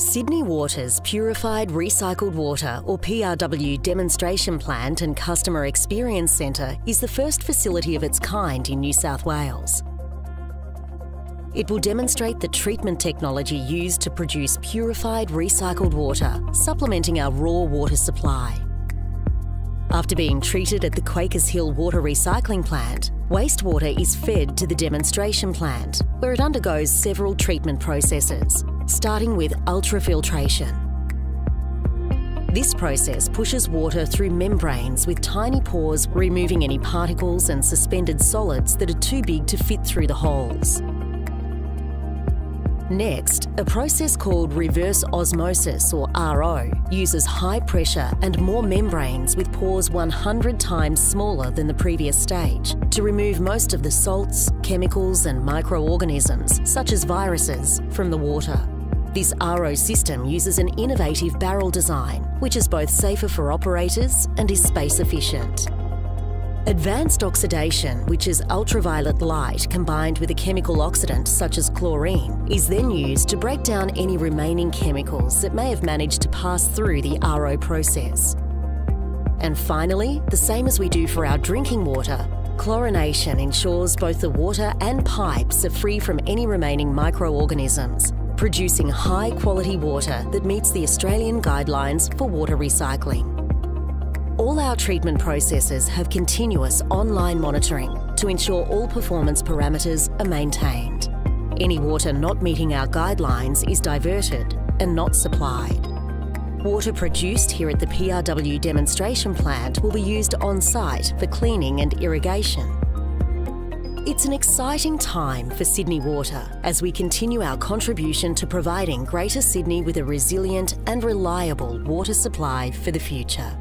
Sydney Water's Purified Recycled Water or PRW demonstration plant and customer experience centre is the first facility of its kind in New South Wales. It will demonstrate the treatment technology used to produce purified recycled water, supplementing our raw water supply. After being treated at the Quakers Hill Water Recycling Plant, wastewater is fed to the demonstration plant, where it undergoes several treatment processes, starting with ultrafiltration. This process pushes water through membranes with tiny pores, removing any particles and suspended solids that are too big to fit through the holes. Next, a process called reverse osmosis or RO uses high pressure and more membranes with pores 100 times smaller than the previous stage to remove most of the salts, chemicals and microorganisms, such as viruses, from the water. This RO system uses an innovative barrel design, which is both safer for operators and is space efficient. Advanced oxidation, which is ultraviolet light combined with a chemical oxidant such as chlorine, is then used to break down any remaining chemicals that may have managed to pass through the RO process. And finally, the same as we do for our drinking water, chlorination ensures both the water and pipes are free from any remaining microorganisms, producing high quality water that meets the Australian guidelines for water recycling. All our treatment processes have continuous online monitoring to ensure all performance parameters are maintained. Any water not meeting our guidelines is diverted and not supplied. Water produced here at the PRW demonstration plant will be used on site for cleaning and irrigation. It's an exciting time for Sydney Water as we continue our contribution to providing Greater Sydney with a resilient and reliable water supply for the future.